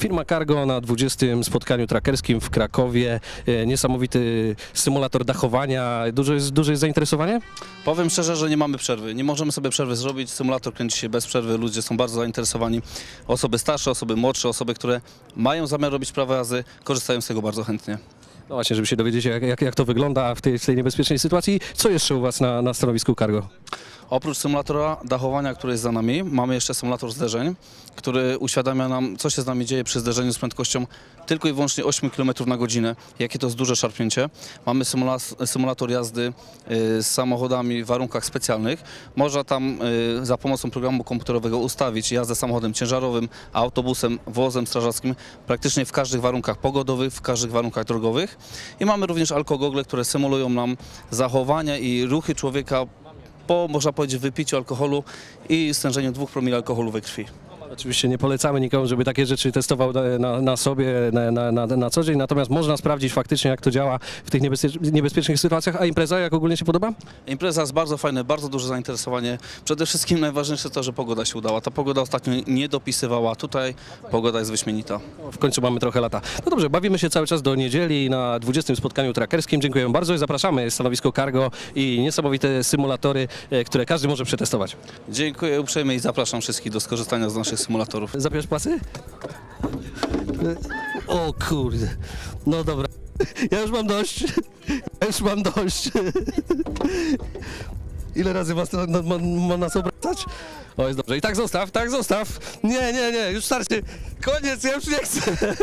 Firma Cargo na 20. spotkaniu trackerskim w Krakowie. E, Niesamowity symulator dachowania. Duże jest, duże jest zainteresowanie? Powiem szczerze, że nie mamy przerwy. Nie możemy sobie przerwy zrobić. Symulator kręci się bez przerwy. Ludzie są bardzo zainteresowani. Osoby starsze, osoby młodsze, osoby, które mają zamiar robić prawo jazdy, korzystają z tego bardzo chętnie. No właśnie, żeby się dowiedzieć, jak, jak, jak to wygląda w tej, w tej niebezpiecznej sytuacji. Co jeszcze u Was na, na stanowisku Cargo? Oprócz symulatora dachowania, który jest za nami, mamy jeszcze symulator zderzeń, który uświadamia nam, co się z nami dzieje przy zderzeniu z prędkością tylko i wyłącznie 8 km na godzinę, jakie to jest duże szarpnięcie. Mamy symula- symulator jazdy y, z samochodami w warunkach specjalnych. Można tam y, za pomocą programu komputerowego ustawić jazdę samochodem ciężarowym, autobusem, wozem strażackim, praktycznie w każdych warunkach pogodowych, w każdych warunkach drogowych. I mamy również alkogogle, które symulują nam zachowania i ruchy człowieka po, można powiedzieć, wypiciu alkoholu i stężeniu 2 promili alkoholu we krwi. Oczywiście nie polecamy nikomu, żeby takie rzeczy testował na, na, sobie na, na, na, co dzień, natomiast można sprawdzić faktycznie, jak to działa w tych niebezpiecz- niebezpiecznych sytuacjach. A impreza, jak ogólnie się podoba? Impreza jest bardzo fajna, bardzo duże zainteresowanie. Przede wszystkim najważniejsze to, że pogoda się udała. Ta pogoda ostatnio nie dopisywała. Tutaj pogoda jest wyśmienita. W końcu mamy trochę lata. No dobrze, bawimy się cały czas do niedzieli na 20. spotkaniu trackerskim. Dziękuję bardzo i zapraszamy. Stanowisko Cargo i niesamowite symulatory, e, które każdy może przetestować. Dziękuję uprzejmie i zapraszam wszystkich do skorzystania z naszych symulatorów. Zabierz pasy? O kurde. No dobra. Ja już mam dość. Ja już mam dość. Ile razy was na, na, ma nas obracać? O, jest dobrze. I tak zostaw, tak zostaw. Nie, nie, nie, już starczy. Koniec, ja już nie chcę.